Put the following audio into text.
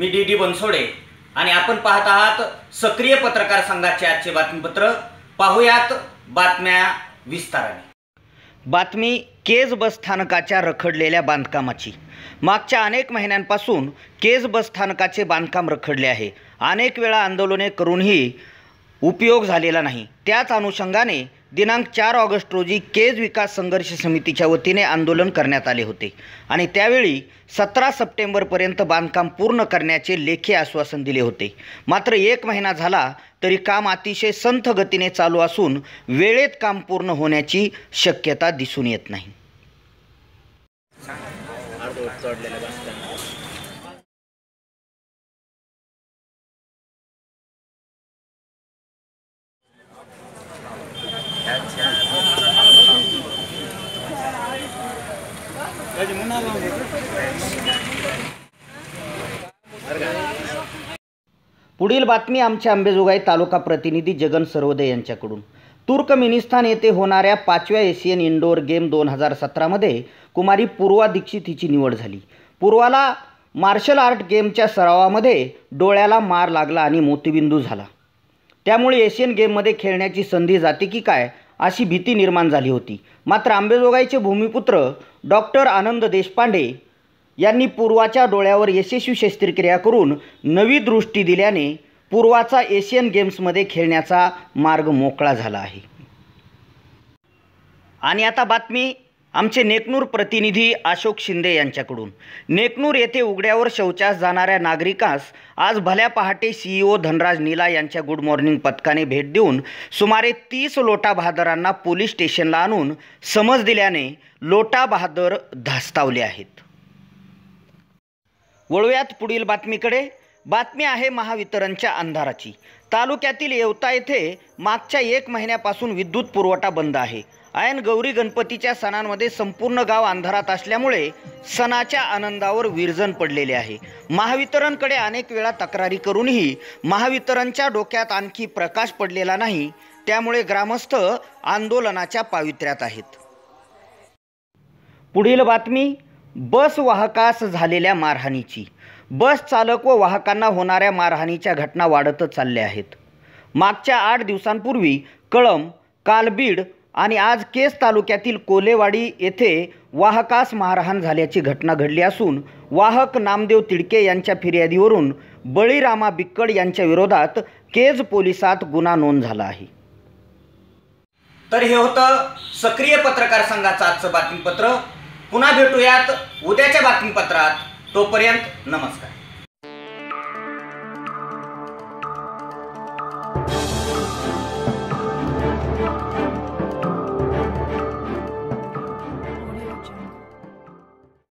मी D D Bansode. आणि आपण पाहत आहात सक्रिय पत्रकार संघाचे आजचे बातमीपत्र. पाहूयात बातम्या विस्ताराने. बातमी केज बस स्थानकाच्या रखडलेल्या बांधकामाची. मागच्या अनेक महिन्यांपासून केज बस स्थानकाचे बांधकाम रखडले आहे. अनेक वेळा आंदोलने करूनही उपयोग झालेला नाही. त्याच अनुषंगाने दिनांक चार ऑगस्ट रोजी केज विकास संघर्ष समितीच्या वतीने आंदोलन करण्यात आले होते. आणि त्यावेळी सतरा सप्टेंबरपर्यंत बांधकाम पूर्ण करण्याचे लेखी आश्वासन दिले होते. मात्र एक महिना झाला तरी काम अतिशय संथ गतीने चालू असून वेळेत काम पूर्ण होण्याची शक्यता दिसून येत नाही. पुढील बातमी आमच्या अंबेजोगाई तालुका प्रतिनिधी जगन सर्वोदय यांच्याकडून. तुर्कमेनिस्तान येथे होणाऱ्या पाचव्या एशियन इंडोर गेम दोन हजार सतरामध्ये कुमारी पूर्वा दीक्षित हिची निवड झाली. पूर्वाला मार्शल आर्ट गेमच्या सरावामध्ये डोळ्याला मार लागला आणि मोतीबिंदू झाला. त्यामुळे एशियन गेममध्ये खेळण्याची संधी जाते की काय अशी भीती निर्माण झाली होती. मात्र आंबेजोगाईचे भूमिपुत्र डॉक्टर आनंद देशपांडे यांनी पूर्वाच्या डोळ्यावर यशस्वी शस्त्रक्रिया करून नवी दृष्टी दिल्याने पूर्वाचा एशियन गेम्समध्ये खेळण्याचा मार्ग मोकळा झाला आहे. आणि आता बातमी आमचे नेकनूर प्रतिनिधी अशोक शिंदे यांच्याकडून. नेकनूर येथे उघड्यावर शौचास जाणाऱ्या नागरिकास आज भल्या पहाटे सीईओ धनराज नीला यांच्या गुड मॉर्निंग पथकाने भेट देऊन सुमारे तीस लोटा बहादरांना पोलीस स्टेशनला आणून समज दिल्याने लोटा बहादर धास्तावले आहेत. वळूयात पुढील बातमीकडे. बातमी आहे महावितरणच्या अंधाराची. तालुक्यातील येवता येथे मागच्या एक महिन्यापासून विद्युत पुरवठा बंद आहे. ऐन गौरी गणपतीच्या सणांमध्ये संपूर्ण गाव अंधारात असल्यामुळे सणाच्या आनंदावर विरजन पडलेले आहे. महावितरणकडे अनेक वेळा तक्रारी करूनही महावितरणच्या डोक्यात आणखी प्रकाश पडलेला नाही. त्यामुळे ग्रामस्थ आंदोलनाच्या पावित्र्यात आहेत. पुढील बातमी बस वाहकास झालेल्या मारहाणीची. बस चालक व वाहकांना होणाऱ्या मारहाणीच्या घटना वाढतच चालल्या आहेत. मागच्या आठ दिवसांपूर्वी कळंब कालबीड आणि आज केस तालुक्यातील कोलेवाडी येथे वाहकास मारहाण झाल्याची घटना घडली असून वाहक नामदेव तिडके यांच्या फिर्यादीवरून बळीरामा बिक्कड यांच्या विरोधात केज पोलिसात गुन्हा नोंद झाला आहे. तर हे होतं सक्रिय पत्रकार संघाचं आजचं बातमीपत्र. पुन्हा भेटूयात उद्याच्या बातमीपत्रात. तोपर्यंत नमस्कार.